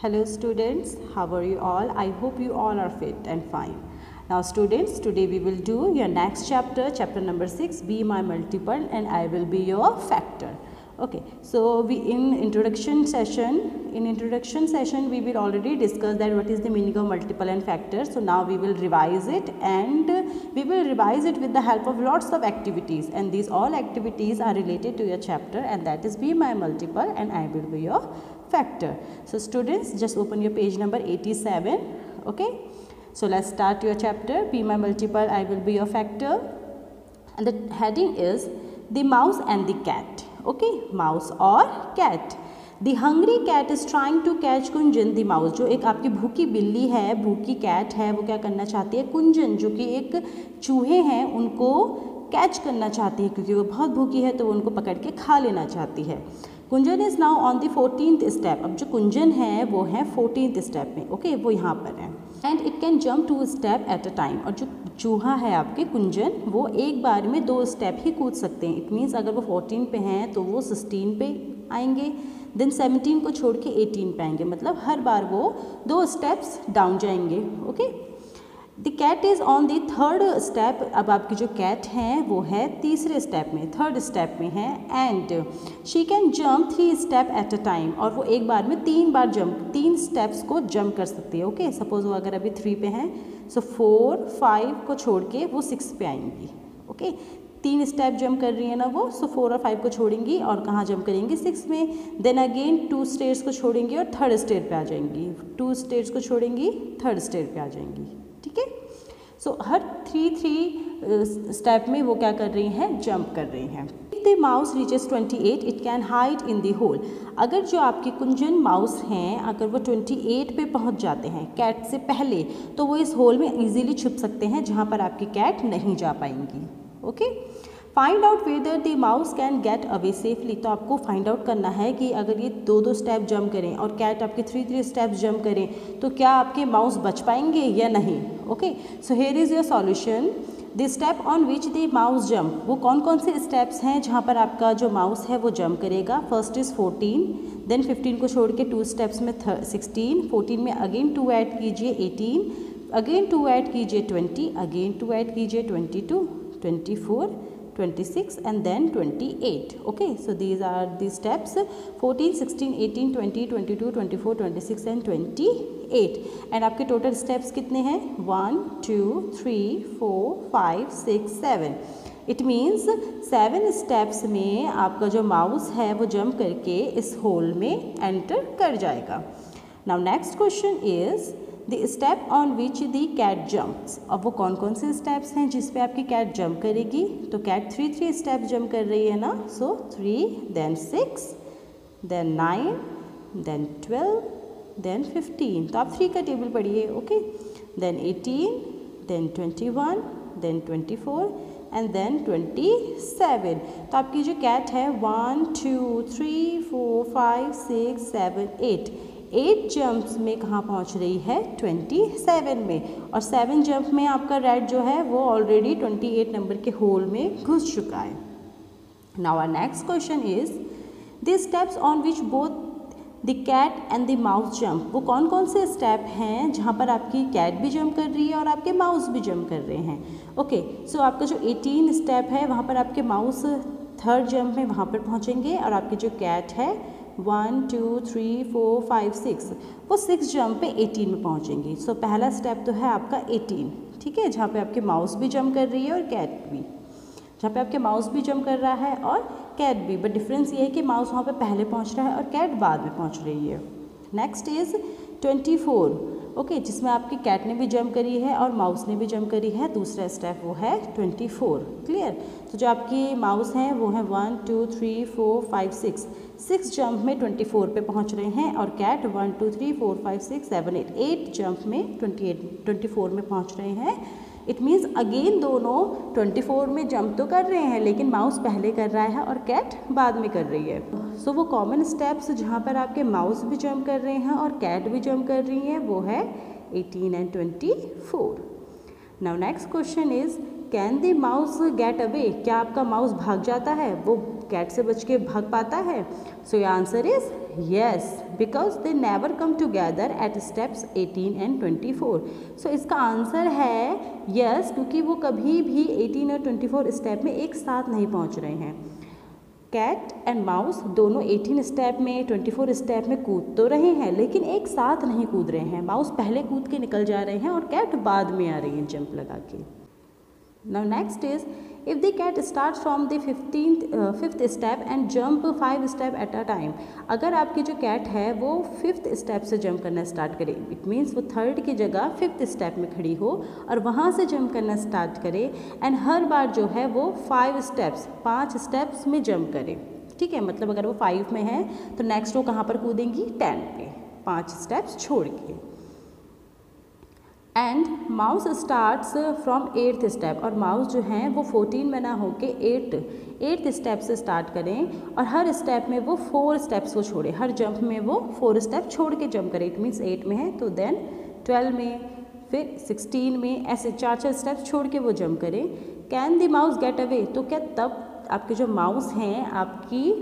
Hello students, how are you all? I hope you all are fit and fine. Now students, today we will do your next chapter, chapter number 6, be my multiple and I will be your factor. Okay, so we in introduction session, in introduction session we will already discuss that what is the meaning of multiple and factor. So now we will revise it and we will revise it with the help of lots of activities and these all activities are related to your chapter and that is be my multiple and I will be your factor. So students just open your page number 87 okay. So let's start your chapter be my multiple I will be your factor and the heading is the mouse and the cat okay mouse or cat the hungry cat is trying to catch Kunjan the mouse जो एक आपकी भूखी बिल्ली है भूखी cat है वो क्या करना चाहती है कुंजन जो कि एक चूहे हैं उनको कैच करना चाहती है क्योंकि वो बहुत भूखी है तो वो उनको पकड़ के खा लेना चाहती है Kunjan is now on the fourteen step अब जो कुंजन है वो है फोर्टीन स्टेप में ओके okay, वो यहाँ पर है। And it can jump two step at a time और जो चूहा है आपके कुंजन वो एक बार में दो स्टेप ही कूद सकते हैं। इट मीन्स अगर वो फोर्टीन पे हैं तो वो सिक्सटीन पे आएँगे। देन सेवनटीन को छोड़ के एटीन पे आएँगे। मतलब हर बार वो दो स्टेप्स डाउन जाएँगे okay okay? The cat is on the third step अब आपकी जो कैट हैं, वो है तीसरे स्टेप में थर्ड स्टेप में है and she can jump three step at a time और वो एक बार में तीन बार जंप तीन स्टेप्स को जंप कर सकती है ओके okay? सपोज़ वो अगर अभी थ्री पे हैं सो फोर फाइव को छोड़ के वो सिक्स पे आएँगी ओके okay? तीन स्टेप जंप कर रही है ना वो सो फोर और फाइव को छोड़ेंगी, और कहाँ जंप करेंगी? सिक्स में। देन अगेन टू स्टेट्स को छोड़ेंगी और थर्ड स्टेट पे आ जाएँगी। टू स्टेट्स को छोड़ेंगी थर्ड स्टेट पे आ जाएँगी। सो हर थ्री थ्री स्टेप में वो क्या कर रही हैं? जंप कर रही हैं। The mouse reaches 28 it can hide in the hole अगर जो आपके कुंजन माउस हैं, अगर वो 28 पे पहुँच जाते हैं कैट से पहले तो वो इस होल में इजीली छुप सकते हैं जहाँ पर आपकी कैट नहीं जा पाएँगी। Okay okay? Find out whether the mouse can get away safely तो आपको फाइंड आउट करना है कि अगर ये दो दो स्टेप जंप करें और कैट आपके थ्री थ्री स्टेप जंप करें तो क्या आपके माउस बच पाएँगे या नहीं? Okay so here is your solution the step on which the mouse jump वो कौन कौन से स्टेप्स हैं जहाँ पर आपका जो माउस है वो जंप करेगा? First is fourteen then fifteen को छोड़ के टू स्टेप्स में सिक्सटीन फोर्टीन में अगेन टू ऐड कीजिए एटीन अगेन टू ऐड कीजिए ट्वेंटी अगेन टू ऐड कीजिए twenty two twenty four 26 and then 28 okay, so these are the steps 14 16 18 20 22 24 26 and 28 and आपके total steps कितने हैं? One two three four five six seven it means seven steps में आपका जो mouse है, वो jump करके इस होल में एंटर कर जाएगा. Now next question is the step on which the cat jumps अब वो कौन कौन से स्टेप्स हैं जिस पे आपकी कैट जंप करेगी? तो cat three three step jump कर रही है ना? So three then six then nine then twelve then fifteen तो आप थ्री का टेबल पढ़िए okay then eighteen then twenty one then twenty four and then twenty seven तो आपकी जो कैट है one two three four five six seven eight eight jumps में कहाँ पहुँच रही है? ट्वेंटी सेवन में। और सेवन जंप में आपका रेड जो है वो ऑलरेडी ट्वेंटी एट नंबर के होल में घुस चुका है। Now are next question is the steps on which both the cat and the mouse jump वो कौन कौन से स्टेप हैं जहाँ पर आपकी कैट भी जंप कर रही है और आपके माउस भी जंप कर रहे हैं? ओके okay, सो so आपका जो एटीन स्टेप है वहाँ पर आपके माउस थर्ड जंप में वहाँ पर पहुँचेंगे और आपकी जो कैट है one two three four five six वो सिक्स जंप पे एटीन में पहुँचेंगी। सो so, पहला स्टेप तो है आपका एटीन ठीक है? जहाँ पे आपके माउस भी जंप कर रही है और कैट भी। जहाँ पे आपके माउस भी जंप कर रहा है और कैट भी। बट डिफरेंस ये है कि माउस वहाँ पे पहले पहुँच रहा है और कैट बाद में पहुँच रही है। Next is twenty four okay, जिसमें आपकी कैट ने भी जंप करी है और माउस ने भी जंप करी है। दूसरा स्टेप वो है ट्वेंटी फोर, क्लियर? तो जो आपकी माउस हैं, वो है one, two, three, four, five, six. Six jump में ट्वेंटी फोर पे पहुँच रहे हैं और cat one, two, three, four, five, six, seven, eight eight jump में ट्वेंटी एट, ट्वेंटी फोर में पहुँच रहे हैं। इट मीन्स अगेन दोनों ट्वेंटी फोर में जंप तो कर रहे हैं लेकिन माउस पहले कर रहा है और कैट बाद में कर रही है। सो so, वो कॉमन स्टेप्स जहाँ पर आपके माउस भी जंप कर रहे हैं और कैट भी जंप कर रही हैं वो है eighteen and twenty four now next question is can the mouse get away क्या आपका माउस भाग जाता है? वो कैट से बच के भाग पाता है? सो ये answer is yes, because they never come together at steps 18 and 24 so, इसका आंसर है yes, क्योंकि वो कभी भी 18 और 24 स्टेप में एक साथ नहीं पहुँच रहे हैं। कैट एंड माउस दोनों 18 स्टेप में 24 स्टेप में कूद तो रहे हैं, लेकिन एक साथ नहीं कूद रहे हैं। माउस पहले कूद के निकल जा रहे हैं और कैट बाद में आ रही है जंप लगा के। Now next is if the cat starts from the 15th uh, fifth step and jump five step at a time अगर आपकी जो कैट है वो फिफ्थ स्टेप से जंप करना स्टार्ट करे इट मीन्स वो थर्ड की जगह फिफ्थ स्टेप में खड़ी हो और वहाँ से जंप करना स्टार्ट करे एंड हर बार जो है वो फाइव स्टेप्स पाँच स्टेप्स में जंप करे। ठीक है? मतलब अगर वो फाइव में है तो नेक्स्ट वो कहाँ पर कूदेंगी? टेन पे पाँच स्टेप्स छोड़ के। And mouse starts from eighth step और माउस जो हैं वो फोर्टीन में ना होके एट एट्थ स्टेप से स्टार्ट करें और हर स्टेप में वो फोर स्टेप्स को छोड़े। हर जंप में वो फोर स्टेप छोड़ के जंप करें। इट मीन्स एट में है तो देन ट्वेल्व में, फिर सिक्सटीन में ऐसे चार चार स्टेप्स छोड़ के वो जंप करें। Can the mouse get away तो क्या तब आपके जो माउस हैं, आपकी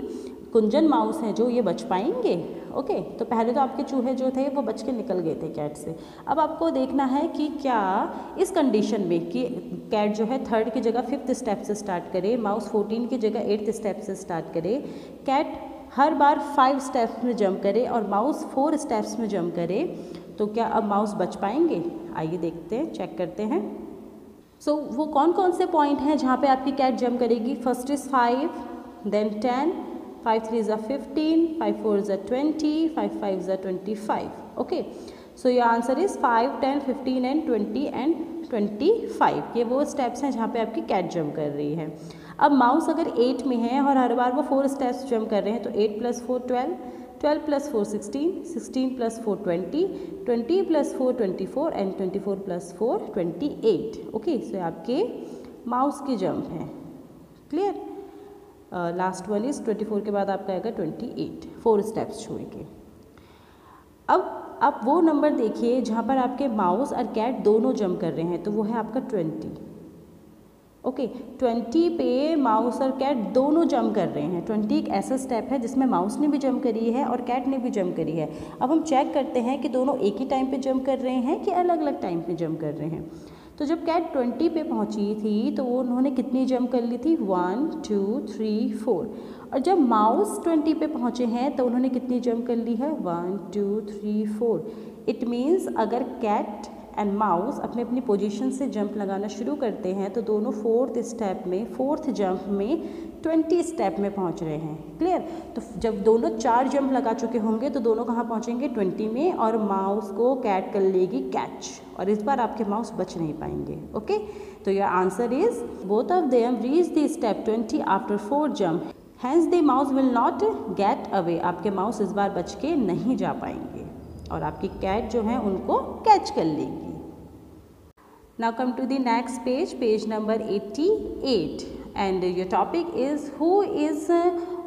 कुंजन माउस हैं, जो ये बच पाएँगे? ओके तो पहले तो आपके चूहे जो थे वो बच के निकल गए थे कैट से। अब आपको देखना है कि क्या इस कंडीशन में कि कैट जो है थर्ड की जगह फिफ्थ स्टेप से स्टार्ट करे माउस फोर्टीन की जगह एट्थ स्टेप से स्टार्ट करे। कैट हर बार फाइव स्टेप्स में जंप करे और माउस फोर स्टेप्स में जंप करे तो क्या अब माउस बच पाएँगे? आइए देखते हैं चेक करते हैं। सो so, वो कौन कौन से पॉइंट हैं जहाँ पे आपकी कैट जंप करेगी? First is five then ten 5 3 is a 15, 5 4 is a 20, 5 5 is a 25. Okay. So your answer is 5, 10, 15 and 20 and 25. ये वो स्टेप्स हैं जहाँ पे आपकी कैट जंप कर रही है अब माउस अगर 8 में है और हर बार वो फोर स्टेप्स जंप कर रहे हैं तो 8 plus four twelve twelve plus four sixteen sixteen plus four twenty twenty plus four twenty four and twenty four plus four twenty eight okay so आपके माउस की जंप है clear last one is twenty four के बाद आपका आएगा twenty eight four steps छोड़ के अब, आप वो नंबर देखिए जहाँ पर आपके माउस और कैट दोनों जम कर रहे हैं तो वो है आपका ट्वेंटी ओके ट्वेंटी पे माउस और कैट दोनों जम कर रहे हैं। ट्वेंटी एक ऐसा स्टेप है जिसमें माउस ने भी जम करी है और कैट ने भी जम करी है। अब हम चेक करते हैं कि दोनों एक ही टाइम पे जम कर रहे हैं कि अलग अलग टाइम पे जम कर रहे हैं। तो जब कैट ट्वेंटी पे पहुँची थी तो वो उन्होंने कितनी जंप कर ली थी? One, two, three, four. और जब माउस ट्वेंटी पे पहुँचे हैं तो उन्होंने कितनी जंप कर ली है? One, two, three, four. It means अगर कैट एंड माउस अपने अपनी पोजीशन से जंप लगाना शुरू करते हैं तो दोनों फोर्थ स्टेप में, फोर्थ जंप में ट्वेंटी स्टेप में पहुँच रहे हैं। क्लियर तो जब दोनों चार जंप लगा चुके होंगे तो दोनों कहाँ पहुँचेंगे? ट्वेंटी में, और माउस को कैट कर लेगी कैच और इस बार आपके माउस बच नहीं पाएँगे ओके तो your answer is both of them reach the step twenty after four jump hence the mouse will not get away आपके माउस इस बार बच के नहीं जा पाएँगे। और आपकी कैट जो है, उनको कैच कर लेगी। Come to the next page page number 88 and your topic is who is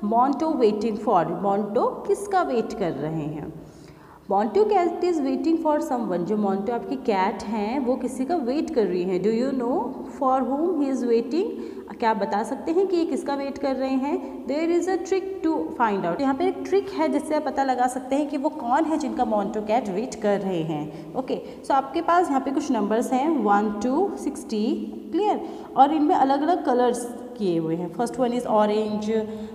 Monto waiting for Monto किसका वेट कर रहे हैं? Monto cat is waiting for someone जो मॉन्टो आपकी कैट हैं वो किसी का वेट कर रही हैं। डू यू नो फॉर हुम ही इज़ वेटिंग क्या आप बता सकते हैं कि ये किसका वेट कर रहे हैं? There is a trick to find out यहाँ पे एक ट्रिक है जिससे आप पता लगा सकते हैं कि वो कौन है जिनका मॉन्टो कैट वेट कर रहे हैं। ओके okay, सो so आपके पास यहाँ पे कुछ नंबर्स हैं। वन टू सिक्सटी क्लियर और इनमें अलग अलग कलर्स किए हुए हैं। First one is orange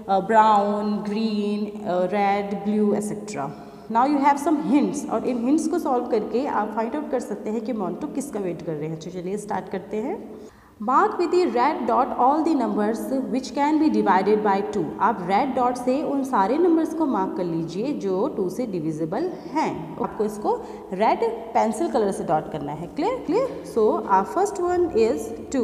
brown green red blue etcetera now you have some hints और इन हिंट्स को सॉल्व करके आप फाइंड आउट कर सकते हैं कि मॉन्टो किसका वेट कर रहे हैं। तो चलिए स्टार्ट करते हैं। Mark with red dot all the numbers which can be divided by two आप रेड डॉट से उन सारे नंबर्स को मार्क कर लीजिए जो टू से डिविजिबल हैं। आपको इसको रेड पेंसिल कलर से डॉट करना है। Clear clear so are first one is two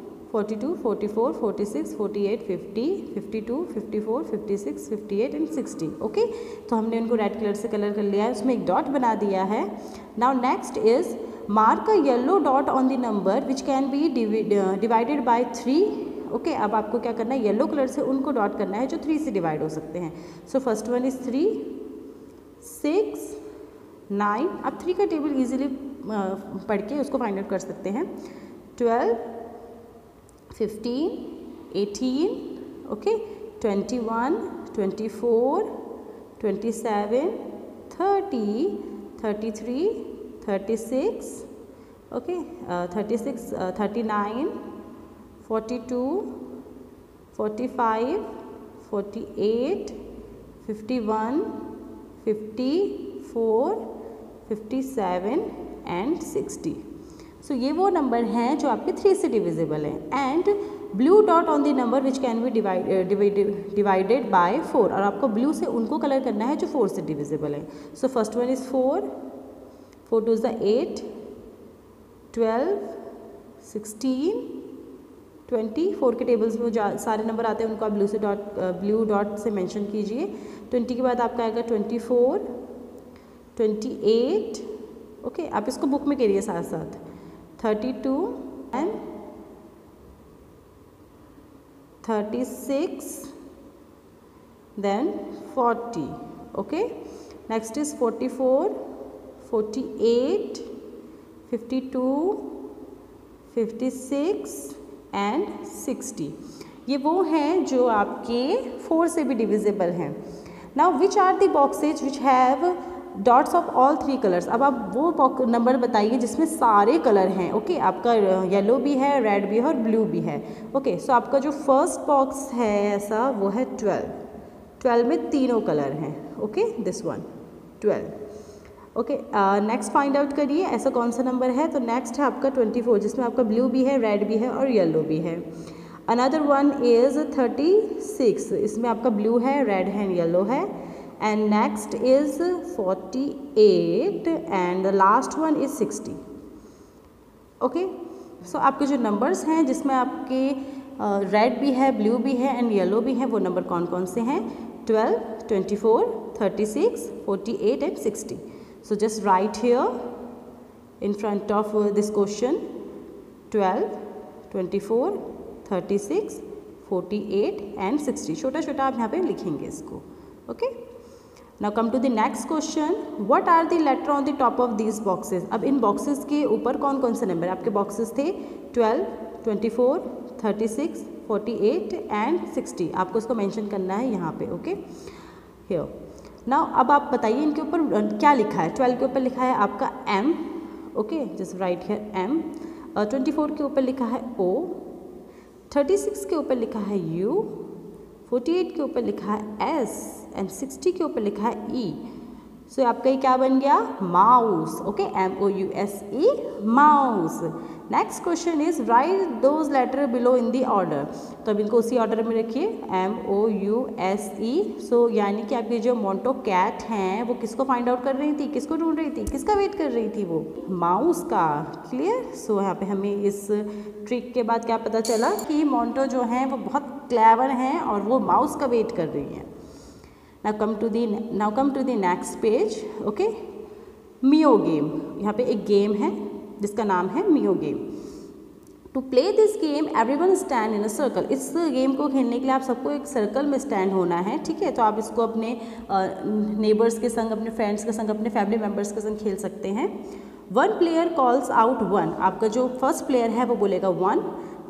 26, 28, 30, 32, 34, 36, 38, 40, 42, 44, 46, 48, 50, 52, 54, 56, 58 and 60 okay तो हमने उनको रेड कलर से कलर कर लिया है उसमें एक डॉट बना दिया है। Now next is mark a yellow dot on the number which can be divided by three okay अब आपको क्या करना है येलो कलर से उनको डॉट करना है जो थ्री से डिवाइड हो सकते हैं। So first one is three six nine आप थ्री का टेबल इजीली पढ़ के उसको फाइंड आउट कर सकते हैं। Twelve 15, 18, okay, 21, 24, 27, 30, 33, 36, okay, uh, 36, uh, 39, 42, 45, 48, 51, 54, 57 and 60. So ये वो नंबर हैं जो आपके थ्री से डिविजिबल हैं. And blue dot on the number which can be divided by four और आपको ब्लू से उनको कलर करना है जो फोर से डिविजिबल है. So first one is four four two ज़ eight twelve sixteen twenty four के टेबल्स में जो, सारे नंबर आते हैं, उनको आप ब्लू से डॉट ब्लू डॉट से मैंशन कीजिए. ट्वेंटी के बाद आपका आएगा twenty four twenty eight okay आप इसको बुक में करिए साथ साथ thirty two and thirty six then forty okay next is forty four forty eight fifty two fifty six and sixty ये वो हैं जो आपके फोर से भी डिविजिबल हैं. Now which are the boxes which have dots of all three colours अब आप वो नंबर बताइए जिसमें सारे कलर हैं ओके? आपका येलो भी है रेड भी है और ब्लू भी है ओके सो आपका जो फ़र्स्ट बॉक्स है ऐसा, वो है ट्वेल्व ट्वेल्व में तीनों कलर हैं okay this one twelve okay next find out करिए, ऐसा कौन सा नंबर है? तो नेक्स्ट है आपका ट्वेंटी फोर जिसमें आपका ब्लू भी है रेड भी है और येलो भी है. Another one is thirty six इसमें आपका ब्लू है रेड है एंड येलो है. And next is 48 and the last one is 60 okay so आपके जो नंबर्स हैं जिसमें आपके रेड भी है ब्लू भी है एंड येलो भी है वो नंबर कौन कौन से हैं? 12, 24, 36, 48 and 60 so just write here in front of this question 12, 24, 36, 48 and 60 छोटा छोटा आप यहाँ पे लिखेंगे इसको. Okay okay? Now come to the next question what are the letter on the top of these boxes अब इन बॉक्सेस के ऊपर कौन कौन से नंबर आपके बॉक्सेस थे twelve twenty four thirty six forty eight and sixty आपको इसको मेंशन करना है यहाँ पे ओके हियर नाउ अब आप बताइए इनके ऊपर क्या लिखा है? ट्वेल्व के ऊपर लिखा है आपका एम ओके जस्ट राइट है एम ट्वेंटी फोर के ऊपर लिखा है ओ थर्टी सिक्स के ऊपर लिखा है यू फोर्टी एट के ऊपर लिखा है एस एंड सिक्सटी के ऊपर लिखा है ई e. सो so, आपका ये क्या बन गया? Mouse okay M O U S E mouse next question is write those letter below in the order तो अब इनको उसी ऑर्डर में रखिए. M O U S E so यानी कि आपकी जो मोन्टो कैट हैं वो किसको फाइंड आउट कर रही थी? किसको ढूंढ रही थी? किसका वेट कर रही थी वो? माउस का. क्लियर सो so, यहाँ पे हमें इस ट्रिक के बाद क्या पता चला कि मोन्टो जो हैं वो बहुत क्लेवर हैं और वो माउस का वेट कर रही हैं। Now come to the now come to the next page okay meow game यहाँ पे एक गेम है, जिसका नाम है meow game to play this game everyone stand in a circle इस गेम को खेलने के लिए आप सबको एक सर्कल में स्टैंड होना है, ठीक है? तो आप इसको अपने नेबर्स के संग, अपने फ्रेंड्स के संग, अपने फैमिली मेंबर्स के संग खेल सकते हैं। One player calls out one आपका जो फ़र्स्ट प्लेयर है, वो बोलेगा वन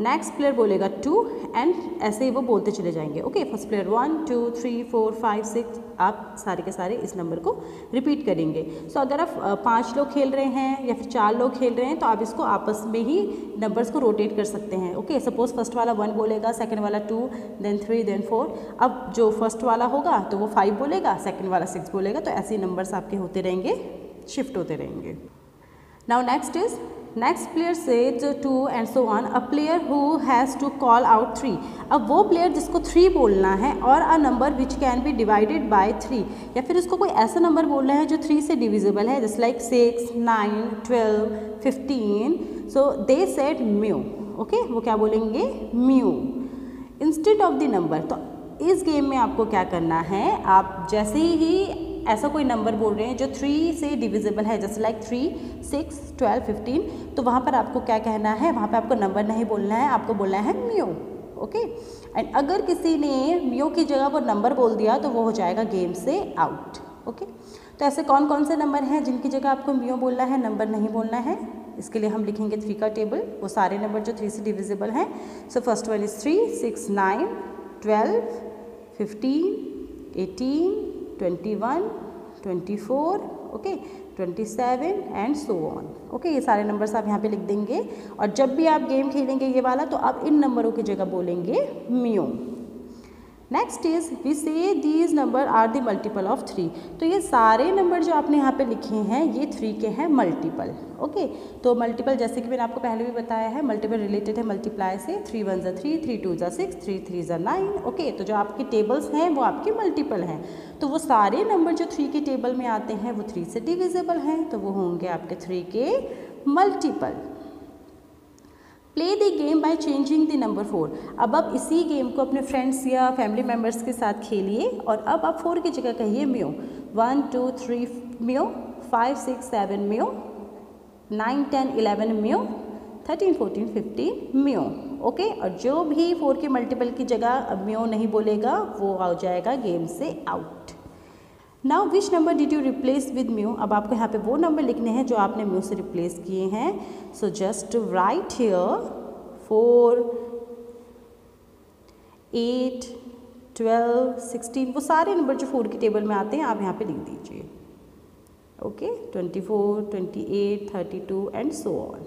नेक्स्ट प्लेयर बोलेगा टू एंड ऐसे ही वो बोलते चले जाएँगे। Okay first player one two three four five six आप सारे के सारे इस नंबर को रिपीट करेंगे। सो so, अगर आप पाँच लोग खेल रहे हैं या फिर चार लोग खेल रहे हैं तो आप इसको आपस में ही नंबर्स को रोटेट कर सकते हैं। ओके सपोज़ फ़र्स्ट वाला वन बोलेगा सेकेंड वाला two then three then four अब जो फ़र्स्ट वाला होगा तो वो फाइव बोलेगा सेकेंड वाला सिक्स बोलेगा तो ऐसे ही नंबर्स आपके होते रहेंगे शिफ्ट होते रहेंगे। Now next is next player says two and so one a player who has to call out three अब वो प्लेयर जिसको थ्री बोलना है और a number which can be divided by three या फिर उसको कोई ऐसा नंबर बोलना है जो थ्री से डिविजिबल है just like six nine twelve fifteen so they said mew okay वो क्या बोलेंगे? Mew instead of the number तो इस गेम में आपको क्या करना है? आप जैसे ही ऐसा कोई नंबर बोल रहे हैं जो थ्री से डिविजिबल है, जैसे like three six twelve fifteen तो वहाँ पर आपको क्या कहना है? वहाँ पर आपको नंबर नहीं बोलना है, आपको बोलना है म्यू ओके एंड अगर किसी ने म्यू की जगह पर नंबर बोल दिया तो वो हो जाएगा गेम से आउट ओके तो ऐसे कौन कौन से नंबर हैं जिनकी जगह आपको म्यू बोलना है नंबर नहीं बोलना है? इसके लिए हम लिखेंगे थ्री का टेबल वो सारे नंबर जो थ्री से डिविजिबल हैं। So first one is three six nine twelve fifteen eighteen twenty one twenty four okay twenty seven and so on okay ये सारे नंबर्स आप यहाँ पे लिख देंगे। और जब भी आप गेम खेलेंगे ये वाला तो आप इन नंबरों की जगह बोलेंगे mew. Next is we say these number are the multiple of three तो ये सारे नंबर जो आपने यहाँ पे लिखे हैं, ये थ्री के हैं मल्टीपल ओके तो मल्टीपल जैसे कि मैंने आपको पहले भी बताया है मल्टीपल रिलेटेड है मल्टीप्लाई से थ्री वन ज़ा थ्री थ्री टू ज़ा सिक्स थ्री थ्री ज़ा नाइन ओके तो जो आपके टेबल्स हैं, वो आपके मल्टीपल हैं. तो वो सारे नंबर जो थ्री के टेबल में आते हैं, वो थ्री से डिविजिबल हैं तो वो होंगे आपके थ्री के multiple play the game by changing the number four अब आप इसी गेम को अपने फ्रेंड्स या फैमिली मेंबर्स के साथ खेलिए और अब आप फोर की जगह कहिए mew. One two three mew. Five six seven mew. Nine ten eleven mew. Thirteen fourteen fifteen mew. Okay और जो भी फोर के मल्टीपल की जगह म्यो नहीं बोलेगा, वो आ जाएगा गेम से out now which number did you replace with mew अब आपको यहाँ पे वो नंबर लिखने हैं जो आपने म्यू से रिप्लेस किए हैं। So just write here four eight twelve sixteen वो सारे नंबर जो फोर की टेबल में आते हैं, आप यहाँ पे लिख दीजिए। Okay twenty four twenty eight thirty two and so on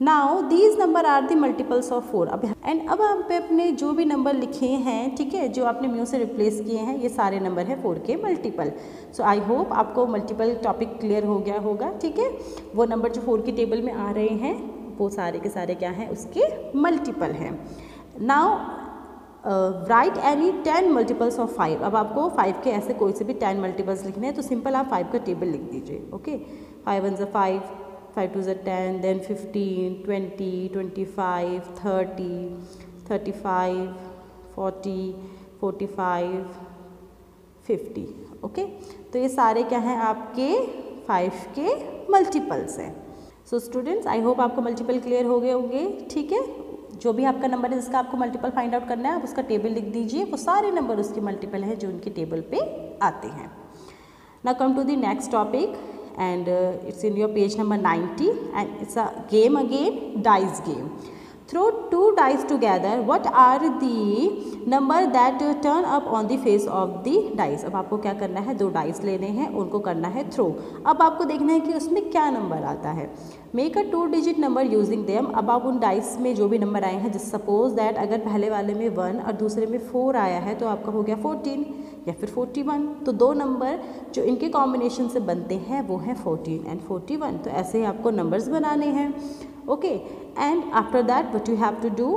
now these number are the multiples of four अब एंड अब आप पे अपने जो भी नंबर लिखे हैं, ठीक है, जो आपने म्यू से रिप्लेस किए हैं, ये सारे नंबर हैं फोर के मल्टीपल सो आई होप आपको मल्टीपल टॉपिक क्लियर हो गया होगा, ठीक है? वो नंबर जो फोर की टेबल में आ रहे हैं, वो सारे के सारे क्या हैं, उसके मल्टीपल हैं. Now write any ten multiples of five अब आपको फाइव के ऐसे कोई से भी टेन मल्टीपल्स लिखने हैं तो सिंपल आप फाइव का टेबल लिख दीजिए ओके फाइव वन ज़ा five 5 to the 10 then 15 20 25 30 35 40 45 50 okay तो ये सारे क्या हैं आपके 5 के मल्टीपल्स हैं। सो स्टूडेंट्स आई होप आपको मल्टीपल क्लियर हो गए होंगे, ठीक है? जो भी आपका नंबर है, जिसका आपको मल्टीपल फाइंड आउट करना है, आप उसका टेबल लिख दीजिए। वो सारे नंबर उसके मल्टीपल हैं जो उनके टेबल पे आते हैं। ना come to the next topic and uh, it's in your page number 90 and it's a game again dice game. Throw two dice together what are the number that uh, turn up on the face of the dice? अब आपको क्या करना है? दो dice लेने हैं उनको करना है थ्रो अब आपको देखना है कि उसमें क्या नंबर आता है. Make a two digit number using them अब आप उन डाइस में जो भी नंबर आए हैं जस्ट सपोज़ दैट अगर पहले वाले में वन और दूसरे में फोर आया है तो आपका हो गया फोर्टीन या फिर 41 तो दो नंबर जो इनके कॉम्बिनेशन से बनते हैं, वो हैं 14 एंड 41 तो ऐसे ही आपको नंबर्स बनाने हैं। Okay and after that what you have to do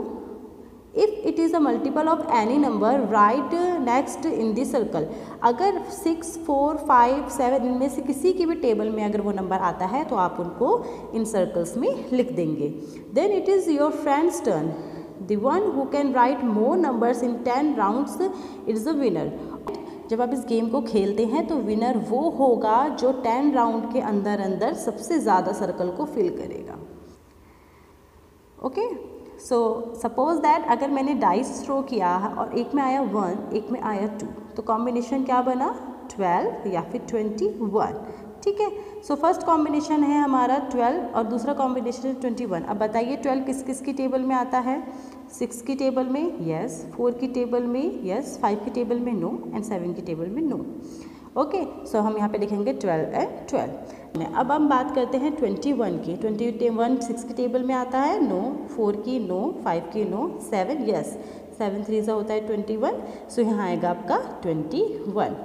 if it is a multiple of any number write next in the circle अगर सिक्स फोर फाइव सेवन इनमें से किसी की भी टेबल में अगर वो नंबर आता है तो आप उनको इन सर्कल्स में लिख देंगे. Then it is your friends turn the one who can write more numbers in ten rounds it's a winner जब आप इस गेम को खेलते हैं तो विनर वो होगा जो टेन राउंड के अंदर अंदर सबसे ज़्यादा सर्कल को फिल करेगा। ओके सो सपोज़ दैट अगर मैंने डाइस थ्रो किया और एक में आया वन एक में आया टू तो कॉम्बिनेशन क्या बना? ट्वेल्व या फिर ट्वेंटी वन ठीक है? सो फ़र्स्ट कॉम्बिनेशन है हमारा ट्वेल्व और दूसरा कॉम्बिनेशन है ट्वेंटी वन अब बताइए ट्वेल्व किस किस की टेबल में आता है? सिक्स की टेबल में यस फोर की टेबल में यस फाइव की टेबल में नो एंड सेवन की टेबल में नो ओके सो हम यहाँ पे लिखेंगे ट्वेल्व एंड ट्वेल्व. अब हम बात करते हैं ट्वेंटी वन की. ट्वेंटी वन, सिक्स की टेबल में आता है नो फोर की नो फाइव की no seven yes seven three सा होता है ट्वेंटी वन सो यहाँ आएगा आपका ट्वेंटी वन.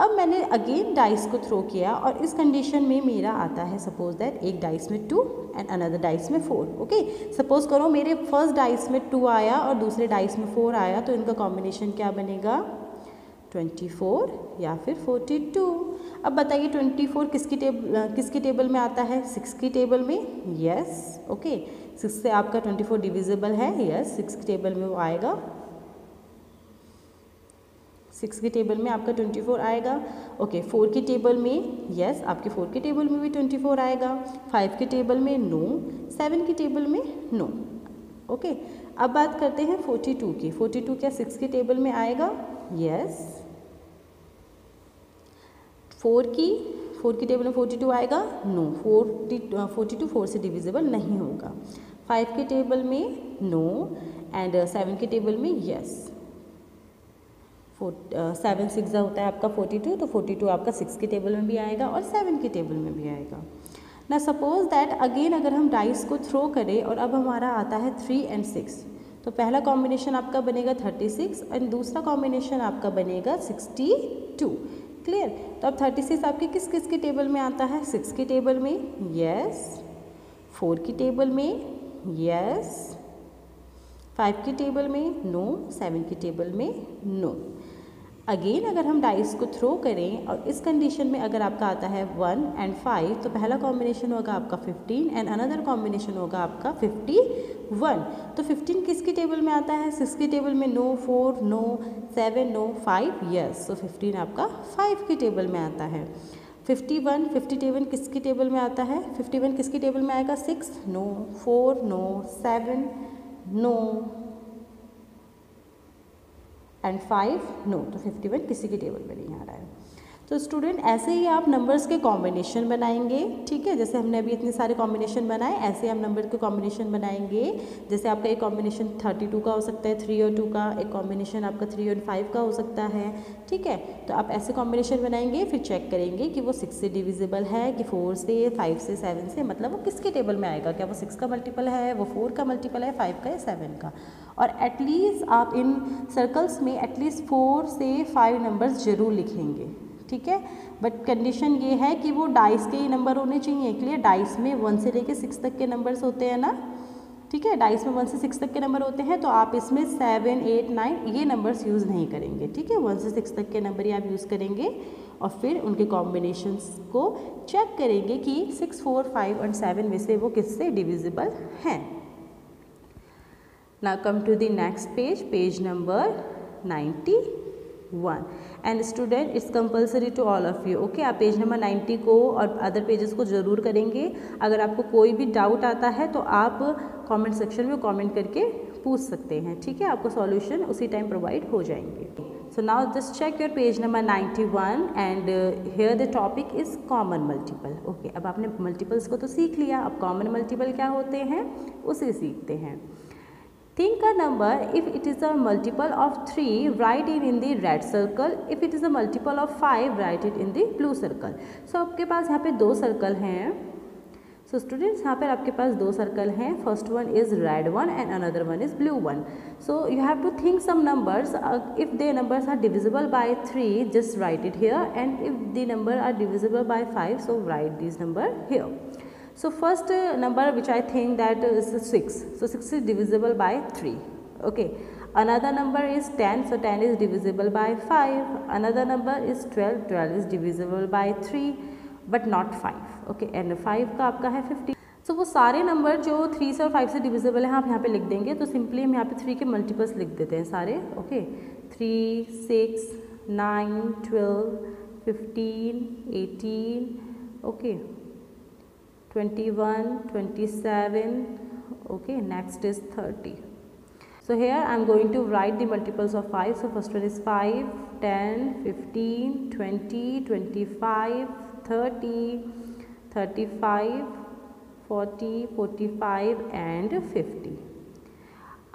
अब मैंने अगेन डाइस को थ्रो किया और इस कंडीशन में मेरा आता है सपोज़ दैट एक डाइस में टू एंड अनदर डाइस में फोर ओके सपोज़ करो मेरे फ़र्स्ट डाइस में टू आया और दूसरे डाइस में फोर आया तो इनका कॉम्बिनेशन क्या बनेगा? ट्वेंटी फोर या फिर फोर्टी टू अब बताइए ट्वेंटी फोर किसकी टेबल किसकी टेबल में आता है? सिक्स की टेबल में? यस ओके सिक्स से आपका ट्वेंटी फोर डिविजिबल है यस सिक्स की टेबल में वो आएगा। सिक्स के टेबल में आपका ट्वेंटी फोर आएगा। ओके फोर के टेबल में यस yes, आपके फोर के टेबल में भी ट्वेंटी फोर आएगा। फाइव के टेबल में नो सेवन के टेबल में नो ओके okay, अब बात करते हैं फोर्टी टू की। फोर्टी टू क्या सिक्स के टेबल में आएगा? यस फोर की फोर की टेबल में फोर्टी टू आएगा? No forty forty two four से डिविजिबल नहीं होगा। फाइव के टेबल में नो एंड सेवन के टेबल में यस सेवन सिक्स होता है आपका फोर्टी टू तो फोर्टी टू आपका सिक्स के टेबल में भी आएगा और सेवन के टेबल में भी आएगा। ना सपोज़ दैट अगेन अगर हम डाइस को थ्रो करें और अब हमारा आता है थ्री एंड सिक्स तो पहला कॉम्बिनेशन आपका बनेगा थर्टी सिक्स एंड दूसरा कॉम्बिनेशन आपका बनेगा सिक्सटी टू क्लियर तो अब थर्टी सिक्स आपके किस किस के टेबल में आता है? सिक्स के टेबल में? यस फोर की टेबल में? यस फाइव की टेबल में? नो सेवन की टेबल में? नो अगेन अगर हम डाइस को थ्रो करें और इस कंडीशन में अगर आपका आता है वन एंड फाइव तो पहला कॉम्बिनेशन होगा आपका फिफ्टीन एंड अनदर कॉम्बिनेशन होगा आपका फिफ्टी वन तो फिफ्टीन किसकी टेबल में आता है? सिक्स की टेबल में no four no seven no five yes तो फिफ्टीन आपका फाइव की टेबल में आता है. फिफ्टी वन फिफ्टी टेबल किसकी टेबल में आता है? फिफ्टी वन किसकी टेबल में आएगा? Six no four no seven no and five no तो फिफ्टी वन किसी की टेबल में नहीं आ रहा है। तो स्टूडेंट ऐसे ही आप नंबर्स के कॉम्बिनेशन बनाएँगे, ठीक है? जैसे हमने अभी इतने सारे कॉम्बिनेशन बनाए, ऐसे ही हम नंबर के कॉम्बिनेशन बनाएँगे। जैसे आपका एक कॉम्बिनेशन थर्टी टू का हो सकता है थ्री और टू का, एक कॉम्बिनेशन आपका थ्री और फाइव का हो सकता है, ठीक है? तो आप ऐसे कॉम्बिनेशन बनाएँगे, फिर चेक करेंगे कि वो सिक्स से डिविजिबल है, कि फोर से फाइव से सेवन से मतलब वो किसके टेबल में आएगा? क्या वो सिक्स का मल्टीपल है, वो फोर का मल्टीपल है फाइव का या सेवन का? और एटलीस्ट आप इन सर्कल्स में एटलीस्ट फोर से फाइव नंबर्स ज़रूर लिखेंगे। ठीक है? बट कंडीशन ये है कि वो डाइस के ही नंबर होने चाहिए क्लियर डाइस में वन से लेके सिक्स तक के नंबर्स होते हैं ना? ठीक है? डाइस में वन से सिक्स तक के नंबर होते हैं तो आप इसमें सेवन एट नाइन ये नंबर्स यूज़ नहीं करेंगे, ठीक है? वन से सिक्स तक के नंबर ही आप यूज़ करेंगे, और फिर उनके कॉम्बिनेशंस को चेक करेंगे कि six four five and seven में से वो किससे डिविजिबल हैं। Now come to the next page page number 91 and student it's compulsory to all of you okay आप पेज नंबर 90 को और अदर पेजेस को ज़रूर करेंगे। अगर आपको कोई भी डाउट आता है तो आप कमेंट सेक्शन में कमेंट करके पूछ सकते हैं। ठीक है? आपको सॉल्यूशन उसी टाइम प्रोवाइड हो जाएँगे। So now just check your page number 91 and here the topic is common multiple okay अब आपने मल्टीपल्स को तो सीख लिया। अब कॉमन मल्टीपल क्या होते हैं? उसे सीखते हैं। Think a number, if it is a multiple of 3 write it in the red circle. If it is a multiple of 5 write it in the blue circle. So, आपके पास यहाँ पे दो सर्कल हैं। सो स्टूडेंट्स यहाँ पर आपके पास दो सर्कल हैं। First one is red one and another one is blue one so you have to think some numbers if they numbers are divisible by three just write it here and if the number are divisible by five so write this number here so first number which I think that is six so six is divisible by three okay another number is ten so ten is divisible by five another number is twelve twelve is divisible by three but not five okay and five का आपका है fifty so so, वो सारे number जो three से और five से divisible है आप यहाँ पे लिख देंगे तो सिंपली हम यहाँ पे थ्री के मल्टीपल्स लिख देते हैं सारे. Okay three six nine twelve fifteen eighteen okay 21 27 okay next is 30 so here i am going to write the multiples of 5 so first one is 5 10 15 20 25 30 35 40 45 and 50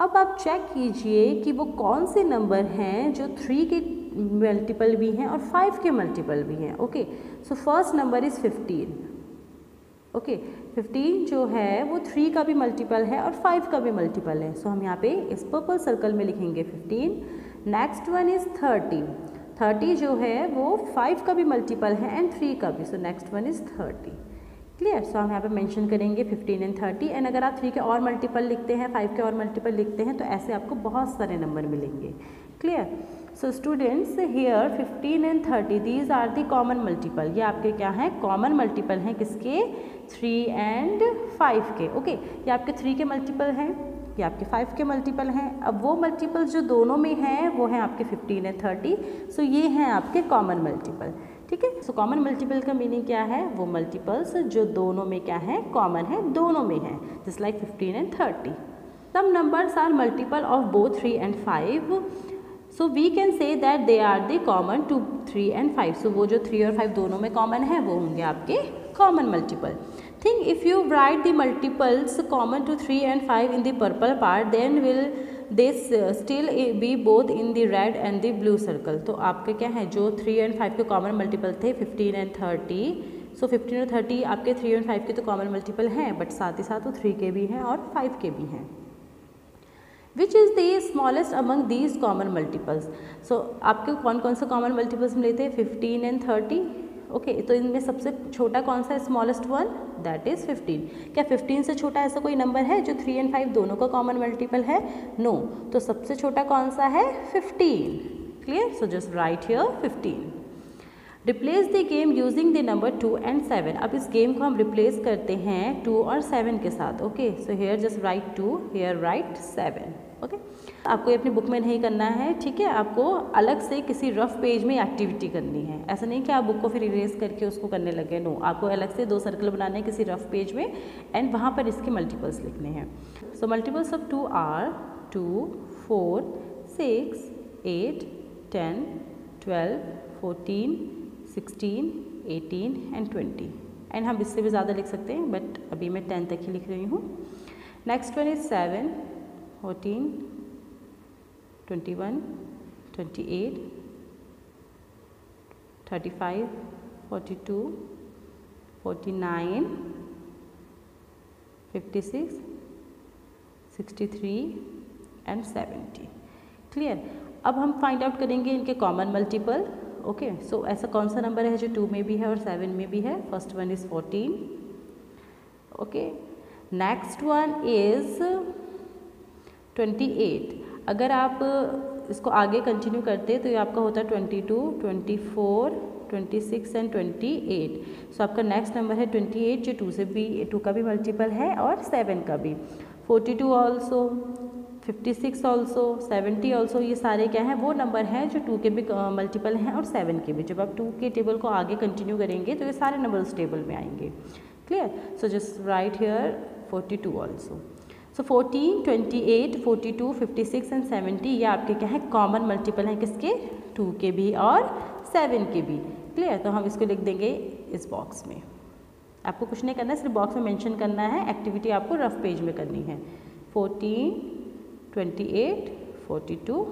अब आप चेक कीजिए कि वो कौन से नंबर हैं जो थ्री के मल्टीपल भी हैं और फाइव के मल्टीपल भी हैं okay so first number is fifteen okay fifteen जो है वो थ्री का भी मल्टीपल है और फाइव का भी मल्टीपल है। सो so, हम यहाँ पे इस पर्पल सर्कल में लिखेंगे fifteen next one is thirty thirty जो है वो फाइव का भी मल्टीपल है एंड थ्री का भी। So next one is thirty clear so हम यहाँ पे मेंशन करेंगे फिफ्टीन एंड थर्टी एंड अगर आप थ्री के और मल्टीपल लिखते हैं फाइव के और मल्टीपल लिखते हैं तो ऐसे आपको बहुत सारे नंबर मिलेंगे। Clear so students here 15 and 30 these are the common multiple ये आपके क्या हैं? कॉमन मल्टीपल हैं किसके? थ्री एंड फाइव के. ओके? ये आपके थ्री के मल्टीपल हैं, ये आपके फाइव के मल्टीपल हैं. अब वो मल्टीपल जो दोनों में हैं, वो हैं आपके फिफ्टीन एंड थर्टी सो ये हैं आपके कॉमन मल्टीपल ठीक है? सो कॉमन मल्टीपल का मीनिंग क्या है? वो मल्टीपल्स जो दोनों में क्या है? कॉमन है, दोनों में है. Just like fifteen and thirty some numbers are multiple of both three and five so we can say that they are the common to three and five so वो जो थ्री और फाइव दोनों में common है, वो होंगे आपके common multiple think if you write the multiples common to three and five in the purple part then will they still be both in the red and the blue circle तो आपके क्या है, जो three and five के common multiple थे fifteen and thirty so fifteen और thirty आपके three and five के तो कॉमन मल्टीपल हैं बट साथ ही साथ वो थ्री के भी हैं और फाइव के भी हैं. Which is the smallest among these common multiples so आपके कौन कौन से कॉमन मल्टीपल्स मिले थे फिफ्टीन एंड थर्टी ओके तो इनमें सबसे छोटा कौन सा smallest one that is fifteen क्या फिफ्टीन से छोटा ऐसा कोई नंबर है जो थ्री एंड फाइव दोनों का कॉमन मल्टीपल है? No no. तो सबसे छोटा कौन सा है? Fifteen clear so just write here fifteen replace the game using the number two and seven अब इस गेम को हम रिप्लेस करते हैं टू और सेवन के साथ. Okay so here just write to here write seven okay आपको ये अपनी बुक में नहीं करना है, ठीक है? आपको अलग से किसी रफ पेज में एक्टिविटी करनी है। ऐसा नहीं कि आप बुक को फिर इरेज करके उसको करने लगे नो आपको अलग से दो सर्कल बनाने हैं किसी रफ पेज में एंड वहाँ पर इसके मल्टीपल्स लिखने हैं। So multiples of two are two four six eight ten twelve fourteen sixteen eighteen and twenty and हम इससे भी ज़्यादा लिख सकते हैं बट अभी मैं टेन तक ही लिख रही हूँ। Next one is seven fourteen twenty one twenty eight thirty five forty two forty nine fifty six sixty three and seventy clear अब हम फाइंड आउट करेंगे इनके कॉमन मल्टीपल ओके सो ऐसा कौन सा नंबर है जो टू में भी है और सेवन में भी है? First one is fourteen okay next one is twenty eight. अगर आप इसको आगे कंटिन्यू करते तो ये आपका होता है twenty two, twenty four, twenty six and twenty eight. So आपका नेक्स्ट नंबर है ट्वेंटी एट, जो टू से भी टू का भी मल्टीपल है और सेवन का भी। Forty two also fifty six also seventy also ये सारे क्या हैं, वो नंबर हैं जो टू के भी मल्टीपल हैं और सेवन के भी। जब आप टू के टेबल को आगे कंटिन्यू करेंगे तो ये सारे नंबर उस टेबल में आएँगे। Clear so just write here forty two also so fourteen twenty eight forty two fifty six and seventy ये आपके क्या है? कॉमन मल्टीपल हैं किसके? टू के भी और सेवन के भी। क्लियर तो हम इसको लिख देंगे इस बॉक्स में। आपको कुछ नहीं करना है सिर्फ़ बॉक्स में मेंशन करना है। एक्टिविटी आपको रफ पेज में करनी है। Fourteen twenty eight 28, 42,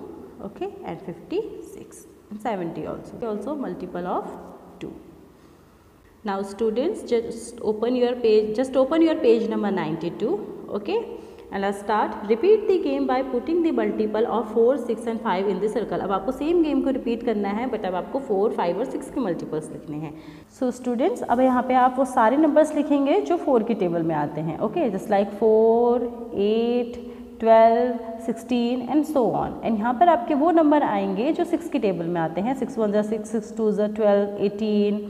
okay, and 56 and 70 also Also multiple of 2. Now students just open your page, just open your page number 92, okay. And let's start. Repeat the game by putting the multiple of 4, 6 and 5 in the circle. अब आपको same game को repeat करना है but अब आपको 4, 5 और 6 के multiples लिखने हैं सो so, स्टूडेंट्स अब यहाँ पे आप वो सारे नंबर्स लिखेंगे जो 4 की टेबल में आते हैं okay just like 4, 8, twelve sixteen and so on and यहाँ पर आपके वो नंबर आएँगे जो सिक्स की टेबल में आते हैं सिक्स वन ज़ा सिक्स सिक्स टू ज़ा twelve eighteen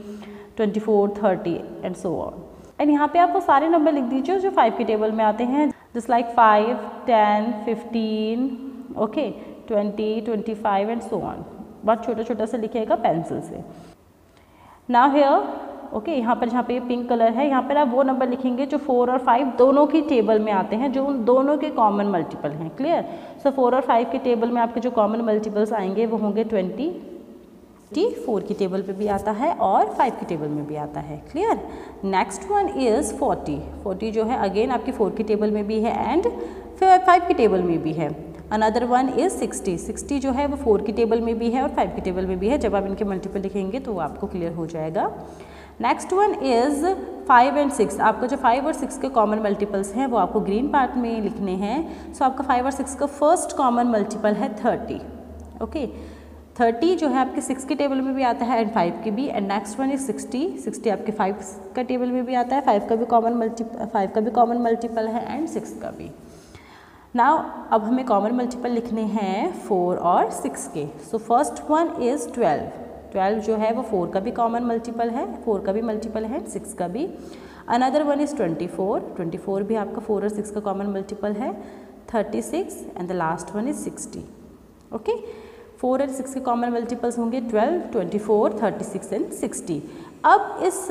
twenty four thirty and so on and यहाँ पे आप वो सारे नंबर लिख दीजिए जो फाइव की टेबल में आते हैं। Just like five ten fifteen okay twenty twenty five and so on बहुत छोटा छोटा सा लिखिएगा पेंसिल से। नाउ हेयर ओके यहाँ पर जहाँ पे पिंक कलर है, यहाँ पर आप वो नंबर लिखेंगे जो फोर और फाइव दोनों की टेबल में आते हैं, जो उन दोनों के कॉमन मल्टीपल हैं क्लियर सो फोर और फाइव के टेबल में आपके जो कॉमन मल्टीपल्स आएँगे, वो होंगे ट्वेंटी टी फोर की टेबल पे भी आता है और फाइव की टेबल में भी आता है। Clear next one is forty forty जो है अगेन आपकी फोर की टेबल में भी है एंड फाइव की टेबल में भी है। Another one is sixty sixty जो है वो फोर की टेबल में भी है और फाइव की टेबल में भी है। जब आप इनके मल्टीपल लिखेंगे तो वो आपको क्लियर हो जाएगा। Next one is five and six आपका जो फाइव और सिक्स के कॉमन मल्टीपल्स हैं वो आपको ग्रीन पार्ट में लिखने हैं। सो so, आपका फाइव और सिक्स का फ़र्स्ट कॉमन मल्टीपल है थर्टी ओके थर्टी जो है आपके सिक्स के टेबल में भी आता है एंड फाइव के भी and next one is sixty sixty आपके फाइव का टेबल में भी आता है फाइव का भी कॉमन मल्टी फाइव का भी कॉमन मल्टीपल है एंड सिक्स का भी. नाउ अब हमें कॉमन मल्टीपल लिखने हैं फोर और सिक्स के. So first one is twelve twelve जो है वो फोर का भी कॉमन मल्टीपल है फोर का भी मल्टीपल है सिक्स का भी. Another one is twenty four twenty four भी आपका फोर और सिक्स का कॉमन मल्टीपल है thirty six and the last one is sixty okay four and six के कॉमन मल्टीपल्स होंगे twelve twenty four thirty six and sixty अब इस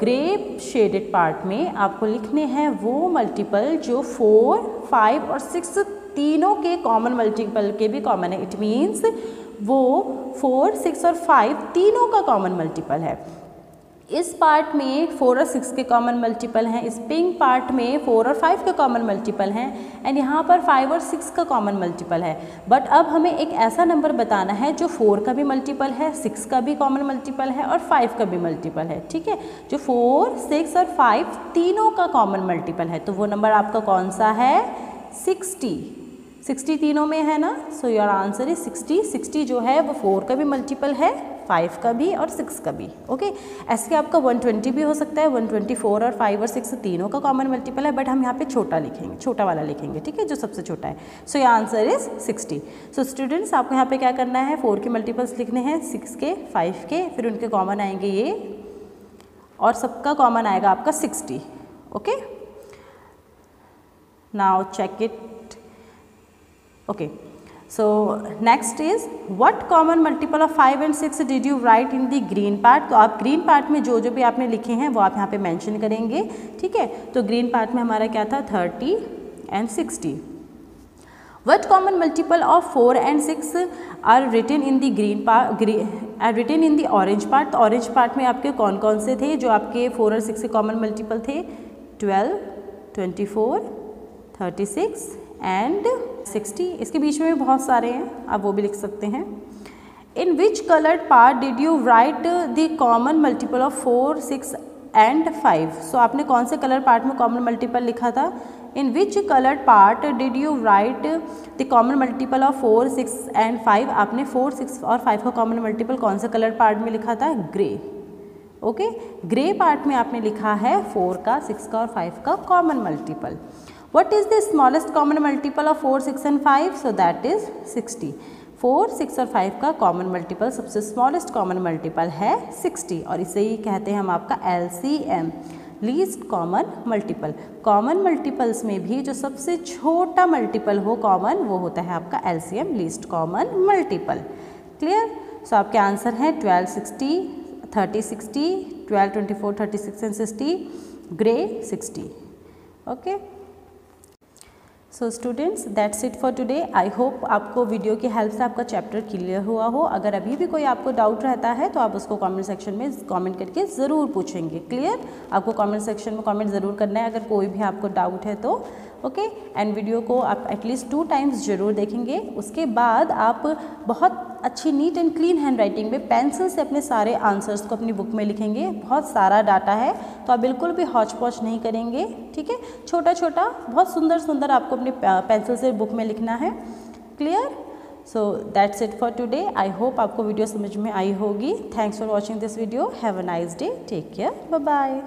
grey shaded part में आपको लिखने हैं वो मल्टीपल जो फोर फाइव और सिक्स तीनों के कॉमन मल्टीपल के भी कॉमन है. इट मीन्स वो फोर सिक्स और फाइव तीनों का कॉमन मल्टीपल है. इस पार्ट में फोर और सिक्स के कॉमन मल्टीपल हैं, इस पिंक पार्ट में फोर और फाइव के कॉमन मल्टीपल हैं एंड यहाँ पर फाइव और सिक्स का कॉमन मल्टीपल है. बट अब हमें एक ऐसा नंबर बताना है जो फोर का भी मल्टीपल है सिक्स का भी कॉमन मल्टीपल है और फाइव का भी मल्टीपल है, ठीक है? जो फोर सिक्स और फाइव तीनों का कॉमन मल्टीपल है तो वो नंबर आपका कौन सा है? सिक्सटी सिक्सटी तीनों में है ना? So your answer is sixty sixty जो है वो फोर का भी मल्टीपल है फाइव का भी और सिक्स का भी ओके ऐसे आपका वन ट्वेंटी भी हो सकता है वन ट्वेंटी फोर और फाइव और सिक्स तीनों का कॉमन मल्टीपल है बट हम यहाँ पे छोटा लिखेंगे, छोटा वाला लिखेंगे, ठीक है? जो सबसे छोटा है। सो ये answer is sixty so students आपको यहाँ पे क्या करना है? फोर के मल्टीपल्स लिखने हैं सिक्स के फाइव के, फिर उनके कॉमन आएँगे ये, और सबका कॉमन आएगा आपका sixty okay now check it okay So next is what common multiple of 5 and 6 did you write in the green part? तो आप green part में जो जो भी आपने लिखे हैं वो आप यहाँ पे mention करेंगे ठीक है तो green part में हमारा क्या था 30 and 60. What common multiple of 4 and 6 are written in the green part green, are written in the orange part? तो orange part में आपके कौन कौन से थे जो आपके 4 और 6 के common multiple थे 12, 24, 36 एंड 60 इसके बीच में भी बहुत सारे हैं, आप वो भी लिख सकते हैं। In which coloured part did you write the common multiple of four six and five so आपने कौन से कलर पार्ट में कॉमन मल्टीपल लिखा था? In which coloured part did you write the common multiple of four six and five आपने four six और five का common multiple कौन से कलर पार्ट में लिखा था? ग्रे ओके ग्रे पार्ट में आपने लिखा है फोर का सिक्स का और फाइव का common multiple What is the smallest common multiple of 4, 6 and 5? So that is 60. 4, 6 और 5 का कॉमन मल्टीपल सबसे स्मॉलेस्ट कॉमन मल्टीपल है 60 और इसे ही कहते हैं हम आपका L C M least common multiple common multiples में भी जो सबसे छोटा मल्टीपल हो कॉमन वो होता है आपका L C M least common multiple clear so आपके आंसर हैं twelve sixty thirty sixty twelve twenty four thirty six and sixty grey sixty okay so students that's it for today I hope आपको video की help से आपका chapter clear हुआ हो। अगर अभी भी कोई आपको डाउट रहता है तो आप उसको कमेंट सेक्शन में कमेंट करके ज़रूर पूछेंगे। क्लियर आपको कमेंट सेक्शन में कमेंट ज़रूर करना है। अगर कोई भी आपको डाउट है तो ओके एंड वीडियो को आप एटलीस्ट टू टाइम्स ज़रूर देखेंगे। उसके बाद आप बहुत अच्छी neat and clean handwriting में पेंसिल से अपने सारे आंसर्स को अपनी बुक में लिखेंगे। बहुत सारा डाटा है तो आप बिल्कुल भी हौच पौच नहीं करेंगे। ठीक है? छोटा छोटा बहुत सुंदर सुंदर आपको अपनी पेंसिल से बुक में लिखना है। Clear so that's it for today I hope आपको वीडियो समझ में आई होगी। Thanks for watching this video have a nice day take care bye